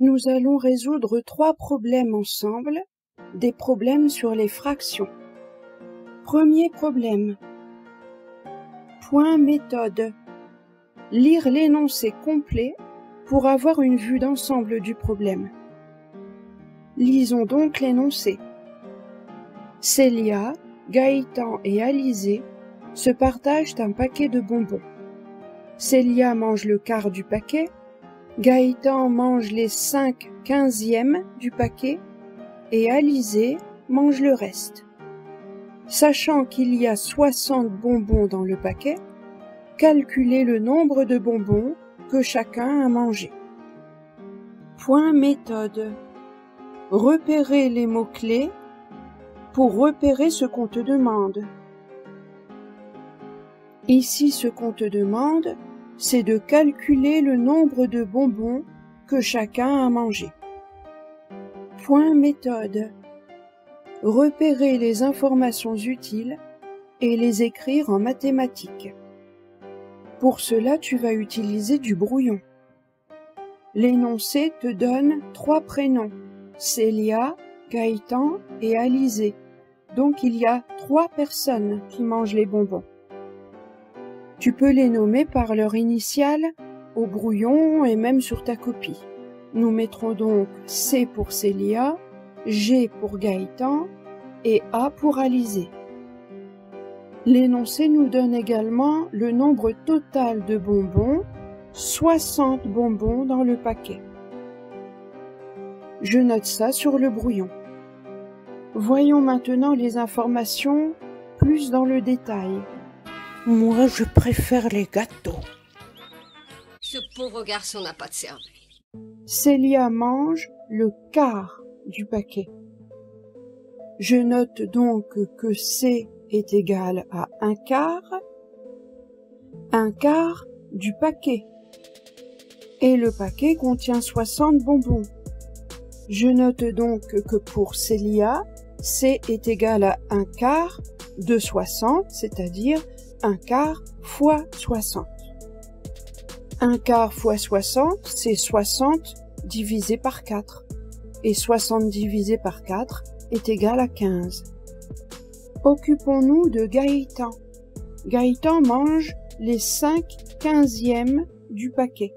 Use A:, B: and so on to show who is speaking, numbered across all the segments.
A: Nous allons résoudre trois problèmes ensemble, des problèmes sur les fractions. Premier problème. Point méthode. Lire l'énoncé complet pour avoir une vue d'ensemble du problème. Lisons donc l'énoncé. Célia, Gaëtan et Alizé se partagent un paquet de bonbons. Célia mange le quart du paquet, Gaëtan mange les cinq quinzièmes du paquet et Alizé mange le reste. Sachant qu'il y a soixante bonbons dans le paquet, calculez le nombre de bonbons que chacun a mangé. Point méthode. Repérez les mots-clés pour repérer ce qu'on te demande. Ici, ce qu'on te demande, c'est de calculer le nombre de bonbons que chacun a mangé. Point méthode. Repérer les informations utiles et les écrire en mathématiques. Pour cela, tu vas utiliser du brouillon. L'énoncé te donne trois prénoms, Célia, Gaëtan et Alizé. Donc il y a trois personnes qui mangent les bonbons. Tu peux les nommer par leur initiale au brouillon et même sur ta copie. Nous mettrons donc C pour Célia, G pour Gaëtan et A pour Alizé. L'énoncé nous donne également le nombre total de bonbons, 60 bonbons dans le paquet. Je note ça sur le brouillon. Voyons maintenant les informations plus dans le détail.
B: Moi, je préfère les gâteaux.
C: Ce pauvre garçon n'a pas de cerveau.
A: Célia mange le quart du paquet. Je note donc que C est égal à un quart, un quart du paquet. Et le paquet contient 60 bonbons. Je note donc que pour Célia, C est égal à un quart de 60, c'est-à-dire un quart fois 60. Un quart fois 60, c'est 60 divisé par 4. Et 60 divisé par 4 est égal à 15. Occupons-nous de Gaëtan. Gaëtan mange les 5 quinzièmes du paquet.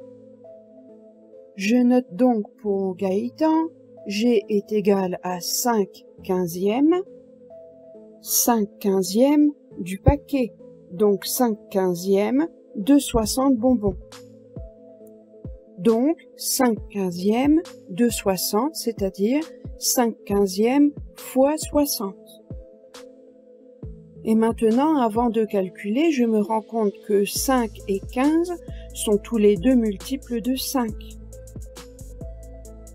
A: Je note donc pour Gaëtan, G est égal à 5 quinzièmes, 5 quinzièmes du paquet donc 5 quinzièmes de 60 bonbons. Donc 5 quinzièmes de 60, c'est-à-dire 5 quinzièmes fois 60. Et maintenant, avant de calculer, je me rends compte que 5 et 15 sont tous les deux multiples de 5.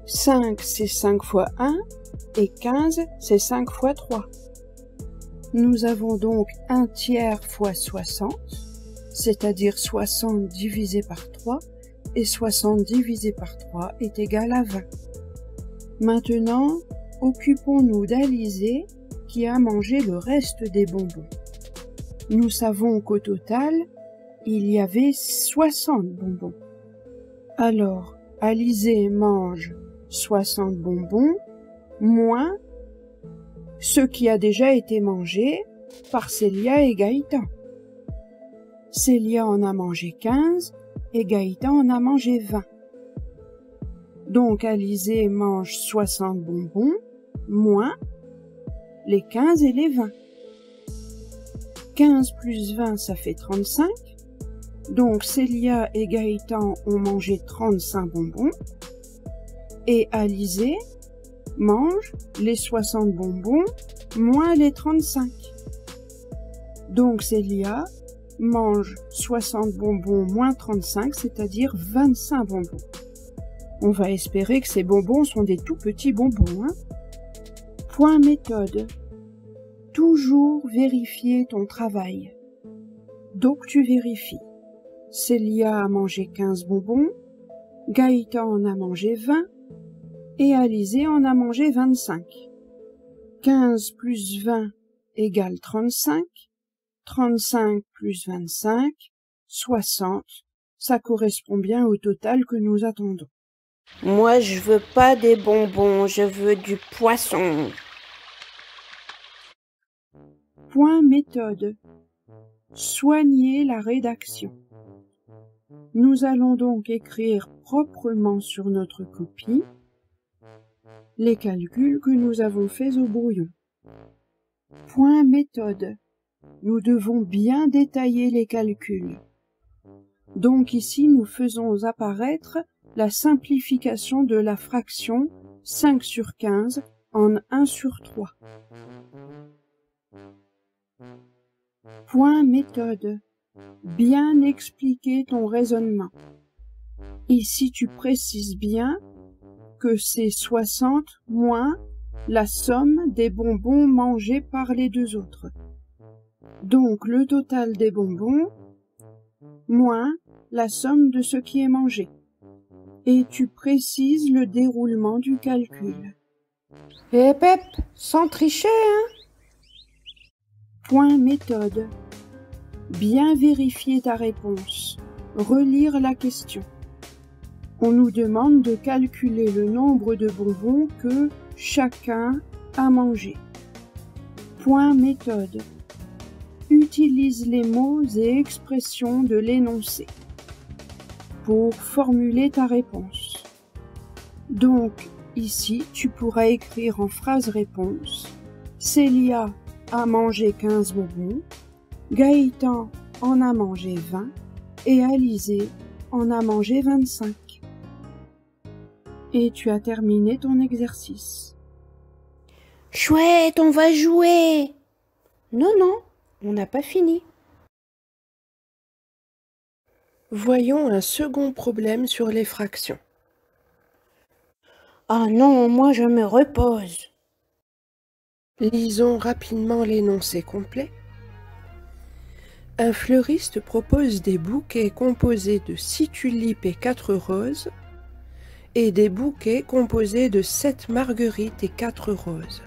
A: 5, c'est 5 fois 1, et 15, c'est 5 fois 3. Nous avons donc un tiers fois 60, c'est-à-dire 60 divisé par 3, et 60 divisé par 3 est égal à 20. Maintenant, occupons-nous d'Alizé qui a mangé le reste des bonbons. Nous savons qu'au total, il y avait 60 bonbons. Alors, Alizé mange 60 bonbons moins ce qui a déjà été mangé par Célia et Gaëtan. Célia en a mangé 15 et Gaëtan en a mangé 20. Donc Alizé mange 60 bonbons moins les 15 et les 20. 15 plus 20, ça fait 35. Donc Célia et Gaëtan ont mangé 35 bonbons. Et Alizé mange les 60 bonbons moins les 35. Donc Célia mange 60 bonbons moins 35, c'est-à-dire 25 bonbons. On va espérer que ces bonbons sont des tout petits bonbons. Hein Point méthode. Toujours vérifier ton travail. Donc tu vérifies. Célia a mangé 15 bonbons, Gaëtan en a mangé 20, et Alizé en a mangé 25. 15 plus 20 égale 35. 35 plus 25, 60. Ça correspond bien au total que nous attendons.
B: Moi, je veux pas des bonbons, je veux du poisson.
D: Point méthode. Soigner la rédaction. Nous allons donc écrire proprement sur notre copie les calculs que nous avons faits au brouillon. Point méthode. Nous devons bien détailler les calculs. Donc ici, nous faisons apparaître la simplification de la fraction 5 sur 15 en 1 sur 3. Point méthode. Bien expliquer ton raisonnement. Ici, tu précises bien que c'est 60 moins la somme des bonbons mangés par les deux autres. Donc le total des bonbons moins la somme de ce qui est mangé. Et tu précises le déroulement du calcul.
B: Eh Pep, sans tricher, hein?
D: Point méthode. Bien vérifier ta réponse. Relire la question. On nous demande de calculer le nombre de bonbons que chacun a mangé. Point méthode. Utilise les mots et expressions de l'énoncé pour formuler ta réponse. Donc, ici, tu pourras écrire en phrase réponse Célia a mangé 15 bonbons, Gaëtan en a mangé 20 et Alizé en a mangé 25. Et tu as terminé ton exercice.
B: Chouette, on va jouer. Non, non, on n'a pas fini.
A: Voyons un second problème sur les fractions.
B: Ah non, moi je me repose.
A: Lisons rapidement l'énoncé complet. Un fleuriste propose des bouquets composés de six tulipes et quatre roses et des bouquets composés de sept marguerites et quatre roses.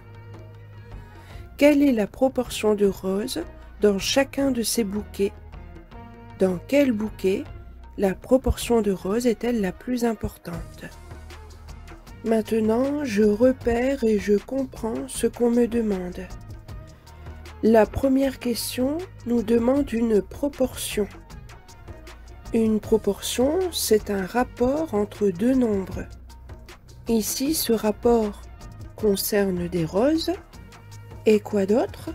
A: Quelle est la proportion de roses dans chacun de ces bouquets? Dans quel bouquet la proportion de roses est-elle la plus importante? Maintenant, je repère et je comprends ce qu'on me demande. La première question nous demande une proportion. Une proportion, c'est un rapport entre deux nombres. Ici, ce rapport concerne des roses. Et quoi d'autre?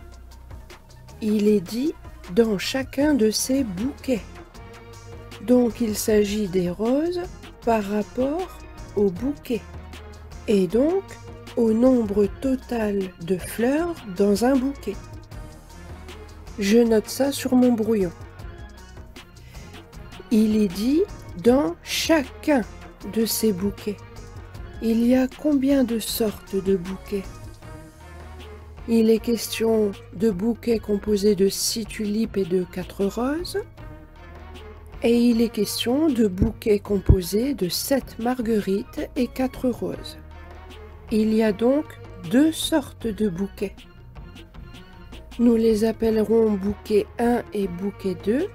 A: Il est dit dans chacun de ces bouquets. Donc il s'agit des roses par rapport au bouquet et donc au nombre total de fleurs dans un bouquet. Je note ça sur mon brouillon. Il est dit dans chacun de ces bouquets. Il y a combien de sortes de bouquets? Il est question de bouquets composés de six tulipes et de quatre roses. Et il est question de bouquets composés de sept marguerites et quatre roses. Il y a donc deux sortes de bouquets. Nous les appellerons bouquet 1 et bouquet 2.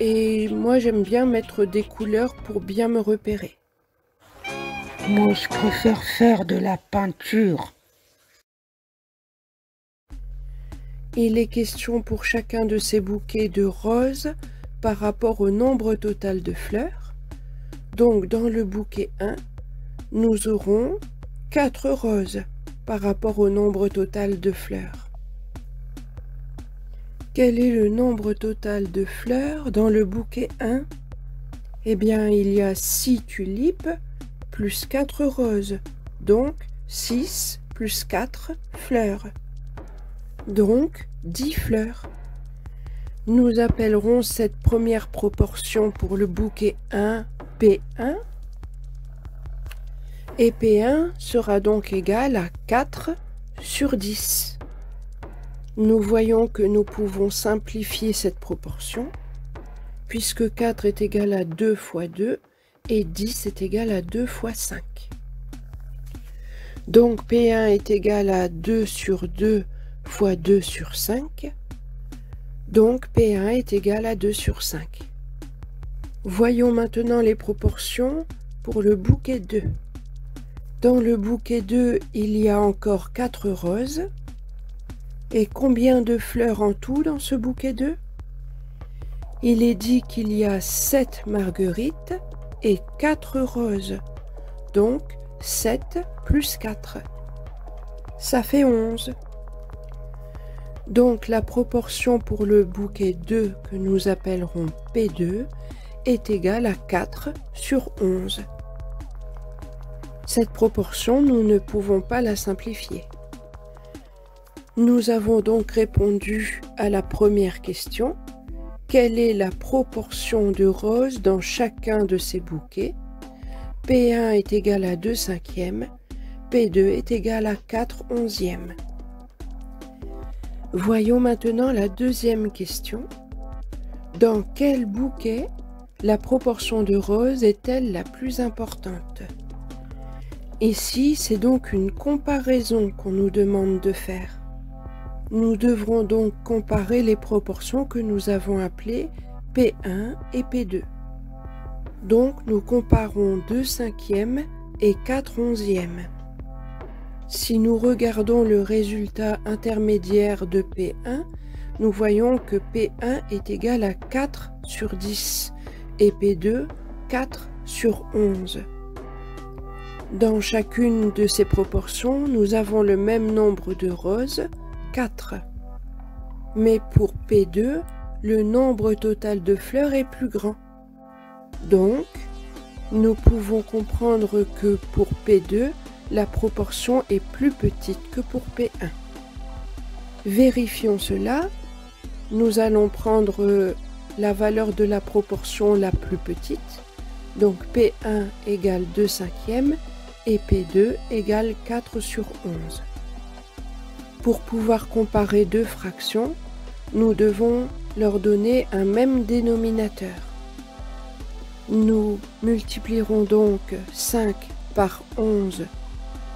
A: Et moi j'aime bien mettre des couleurs pour bien me repérer.
B: Moi je préfère faire de la peinture.
A: Il est question pour chacun de ces bouquets de roses par rapport au nombre total de fleurs. Donc dans le bouquet 1, nous aurons 4 roses par rapport au nombre total de fleurs. Quel est le nombre total de fleurs dans le bouquet 1 Eh bien, il y a 6 tulipes plus 4 roses, donc 6 plus 4 fleurs. Donc 10 fleurs. Nous appellerons cette première proportion pour le bouquet 1 P1 et P1 sera donc égal à 4 sur 10. Nous voyons que nous pouvons simplifier cette proportion, puisque 4 est égal à 2 fois 2 et 10 est égal à 2 fois 5. Donc P1 est égal à 2 sur 2 fois 2 sur 5. Donc P1 est égal à 2 sur 5. Voyons maintenant les proportions pour le bouquet 2. Dans le bouquet 2, il y a encore 4 roses. Et combien de fleurs en tout dans ce bouquet 2 Il est dit qu'il y a 7 marguerites et 4 roses. Donc 7 plus 4. Ça fait 11. Donc la proportion pour le bouquet 2 que nous appellerons P2 est égale à 4 sur 11. Cette proportion, nous ne pouvons pas la simplifier. Nous avons donc répondu à la première question. Quelle est la proportion de roses dans chacun de ces bouquets? P1 est égal à 2 cinquièmes, P2 est égal à 4 onzièmes. Voyons maintenant la deuxième question. Dans quel bouquet la proportion de roses est-elle la plus importante? Ici, c'est donc une comparaison qu'on nous demande de faire? Nous devrons donc comparer les proportions que nous avons appelées P1 et P2. Donc nous comparons 2 cinquièmes et 4 onzièmes. Si nous regardons le résultat intermédiaire de P1, nous voyons que P1 est égal à 4 sur 10 et P2 4 sur 11. Dans chacune de ces proportions, nous avons le même nombre de roses, 4. Mais pour P2, le nombre total de fleurs est plus grand. Donc, nous pouvons comprendre que pour P2, la proportion est plus petite que pour P1. Vérifions cela. Nous allons prendre la valeur de la proportion la plus petite. Donc P1 égale 2 cinquièmes et P2 égale 4 sur 11. Pour pouvoir comparer deux fractions, nous devons leur donner un même dénominateur. Nous multiplierons donc 5 par 11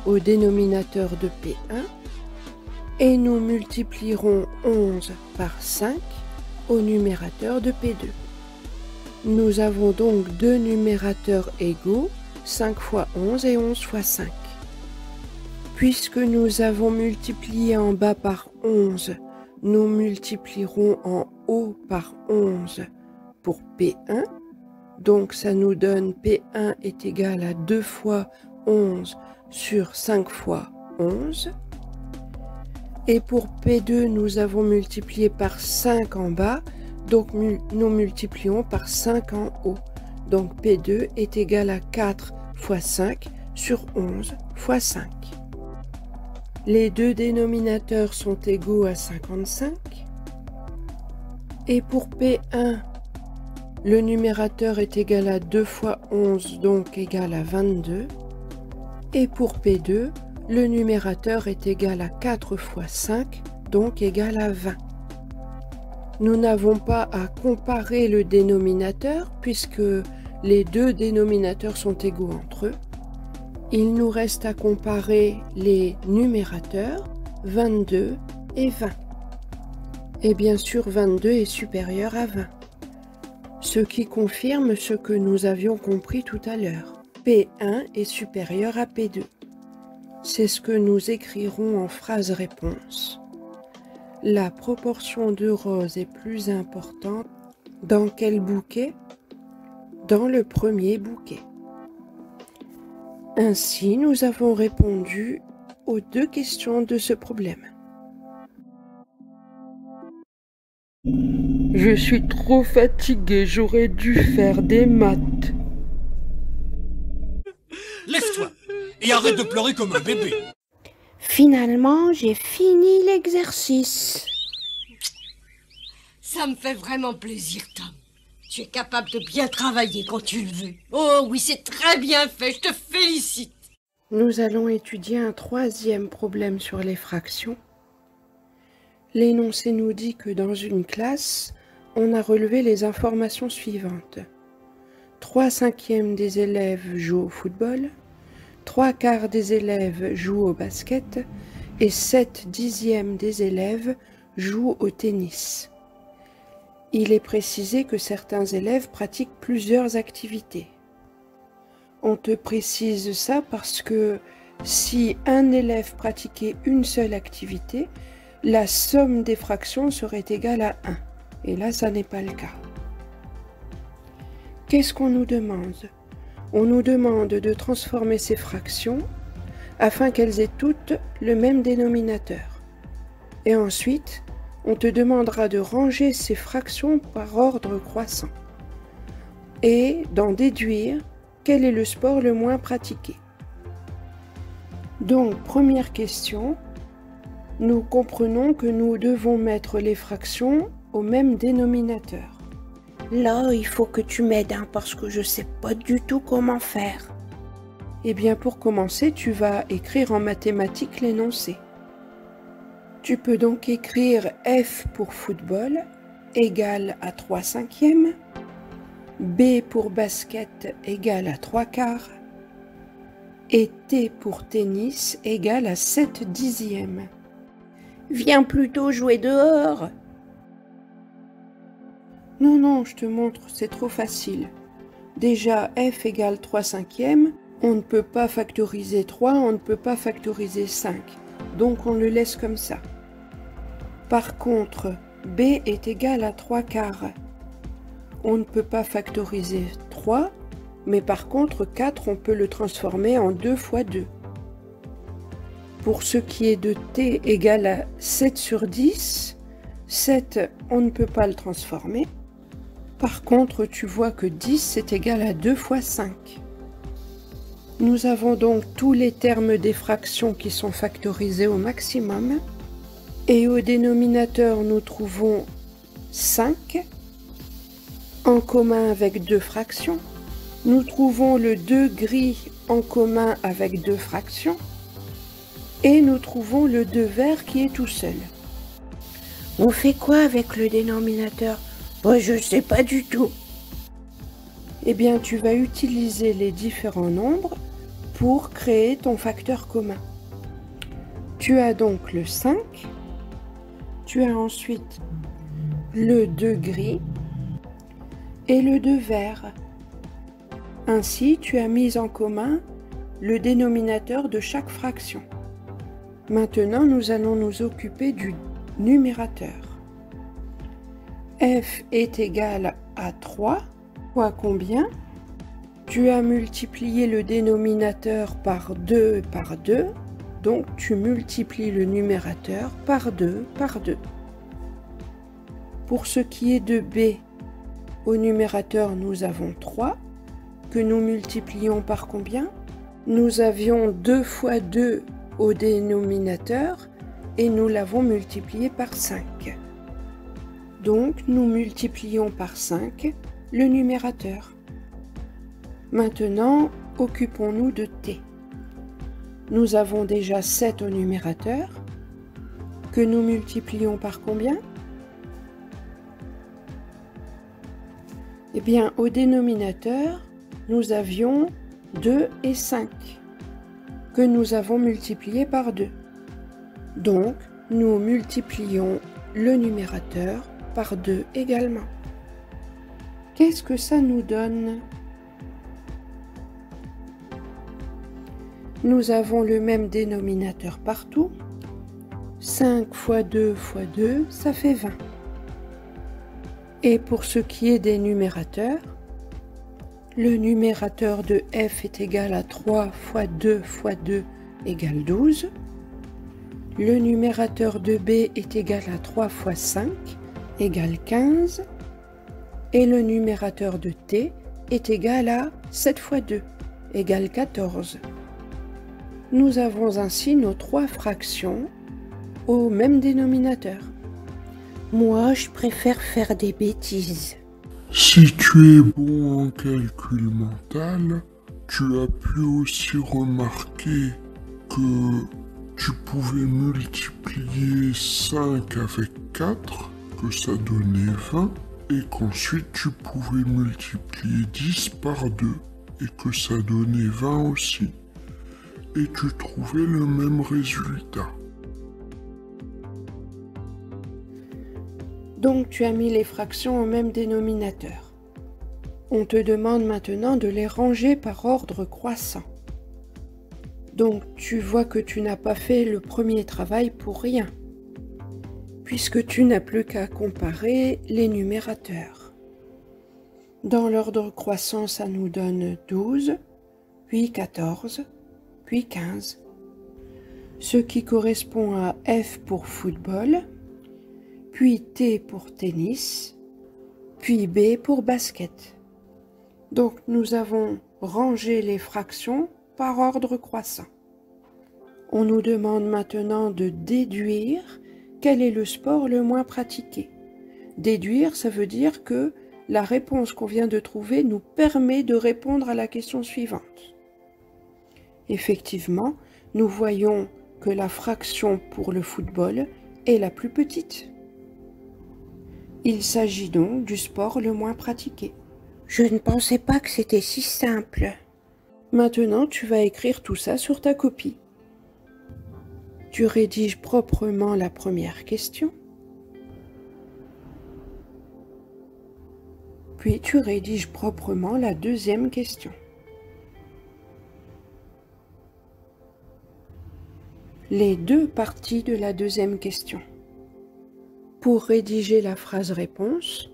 A: au dénominateur de P1 et nous multiplierons 11 par 5 au numérateur de P2. Nous avons donc deux numérateurs égaux, 5 fois 11 et 11 fois 5. Puisque nous avons multiplié en bas par 11, nous multiplierons en haut par 11 pour P1. Donc ça nous donne P1 est égal à 2 fois 11 sur 5 fois 11. Et pour P2, nous avons multiplié par 5 en bas, donc nous multiplions par 5 en haut. Donc P2 est égal à 4 fois 5 sur 11 fois 5. Les deux dénominateurs sont égaux à 55. Et pour P1, le numérateur est égal à 2 fois 11, donc égal à 22. Et pour P2, le numérateur est égal à 4 fois 5, donc égal à 20. Nous n'avons pas à comparer le dénominateur puisque les deux dénominateurs sont égaux entre eux. Il nous reste à comparer les numérateurs 22 et 20. Et bien sûr 22 est supérieur à 20. Ce qui confirme ce que nous avions compris tout à l'heure. P1 est supérieur à P2. C'est ce que nous écrirons en phrase réponse. La proportion de roses est plus importante dans quel bouquet? Dans le premier bouquet. Ainsi, nous avons répondu aux deux questions de ce problème.
B: Je suis trop fatigué, j'aurais dû faire des maths.
E: Lève-toi et arrête de pleurer comme un bébé.
B: Finalement, j'ai fini l'exercice.
C: Ça me fait vraiment plaisir, Tom. Tu es capable de bien travailler quand tu le veux. Oh oui, c'est très bien fait, je te félicite.
A: Nous allons étudier un troisième problème sur les fractions. L'énoncé nous dit que dans une classe, on a relevé les informations suivantes. 3 cinquièmes des élèves jouent au football, 3 quarts des élèves jouent au basket et 7 dixièmes des élèves jouent au tennis. Il est précisé que certains élèves pratiquent plusieurs activités. On te précise ça parce que si un élève pratiquait une seule activité, la somme des fractions serait égale à 1. Et là, ça n'est pas le cas. Qu'est-ce qu'on nous demande? On nous demande de transformer ces fractions afin qu'elles aient toutes le même dénominateur. Et ensuite, on te demandera de ranger ces fractions par ordre croissant et d'en déduire quel est le sport le moins pratiqué. Donc, première question, nous comprenons que nous devons mettre les fractions au même dénominateur.
B: Là, il faut que tu m'aides hein, parce que je ne sais pas du tout comment faire.
A: Eh bien, pour commencer, tu vas écrire en mathématiques l'énoncé. Tu peux donc écrire F pour football égale à 3 cinquièmes, B pour basket égale à 3 quarts, et T pour tennis égale à 7 dixièmes.
B: Viens plutôt jouer dehors.
A: Non, non, je te montre, c'est trop facile. Déjà, f égale 3 cinquièmes, on ne peut pas factoriser 3, on ne peut pas factoriser 5. Donc on le laisse comme ça. Par contre, b est égal à 3 quarts. On ne peut pas factoriser 3, mais par contre 4, on peut le transformer en 2 fois 2. Pour ce qui est de t égal à 7 sur 10, 7, on ne peut pas le transformer. Par contre, tu vois que 10 c'est égal à 2 fois 5. Nous avons donc tous les termes des fractions qui sont factorisés au maximum. Et au dénominateur, nous trouvons 5 en commun avec deux fractions. Nous trouvons le 2 gris en commun avec deux fractions. Et nous trouvons le 2 vert qui est tout seul.
B: On fait quoi avec le dénominateur? Je ne sais pas du tout.
A: Eh bien, tu vas utiliser les différents nombres pour créer ton facteur commun. Tu as donc le 5, tu as ensuite le 2 gris et le 2 vert. Ainsi, tu as mis en commun le dénominateur de chaque fraction. Maintenant, nous allons nous occuper du numérateur. f est égal à 3 fois combien? Tu as multiplié le dénominateur par 2 par 2, donc tu multiplies le numérateur par 2 par 2. Pour ce qui est de b, au numérateur nous avons 3, que nous multiplions par combien? Nous avions 2 fois 2 au dénominateur et nous l'avons multiplié par 5. Donc nous multiplions par 5 le numérateur. Maintenant, occupons-nous de t. Nous avons déjà 7 au numérateur, que nous multiplions par combien? Eh bien, au dénominateur, nous avions 2 et 5, que nous avons multiplié par 2. Donc, nous multiplions le numérateur par 2 également. Qu'est-ce que ça nous donne? Nous avons le même dénominateur partout. 5 fois 2 fois 2, ça fait 20. Et pour ce qui est des numérateurs, le numérateur de f est égal à 3 fois 2 fois 2 égale 12. Le numérateur de b est égal à 3 fois 5 égale 15. Et le numérateur de t est égal à 7 fois 2 égale 14. Nous avons ainsi nos trois fractions au même dénominateur.
B: Moi, je préfère faire des bêtises.
F: Si tu es bon en calcul mental, tu as pu aussi remarquer que tu pouvais multiplier 5 avec 4, que ça donnait 20, et qu'ensuite tu pouvais multiplier 10 par 2, et que ça donnait 20 aussi et tu trouvais le même résultat.
A: Donc tu as mis les fractions au même dénominateur. On te demande maintenant de les ranger par ordre croissant. Donc tu vois que tu n'as pas fait le premier travail pour rien, puisque tu n'as plus qu'à comparer les numérateurs. Dans l'ordre croissant, ça nous donne 12, puis 14, puis 15, ce qui correspond à F pour football, puis T pour tennis, puis B pour basket. Donc nous avons rangé les fractions par ordre croissant. On nous demande maintenant de déduire quel est le sport le moins pratiqué. Déduire, ça veut dire que la réponse qu'on vient de trouver nous permet de répondre à la question suivante. Effectivement, nous voyons que la fraction pour le football est la plus petite. Il s'agit donc du sport le moins pratiqué.
B: Je ne pensais pas que c'était si simple.
A: Maintenant, tu vas écrire tout ça sur ta copie. Tu rédiges proprement la première question. Puis tu rédiges proprement la deuxième question. Les deux parties de la deuxième question. Pour rédiger la phrase réponse,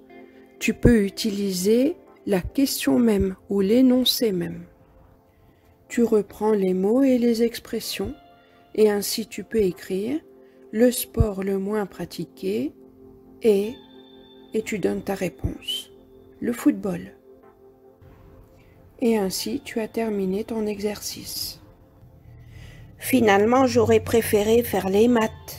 A: tu peux utiliser la question même ou l'énoncé même. Tu reprends les mots et les expressions et ainsi tu peux écrire le sport le moins pratiqué est et tu donnes ta réponse. Le football. Et ainsi tu as terminé ton exercice.
B: Finalement, j'aurais préféré faire les maths.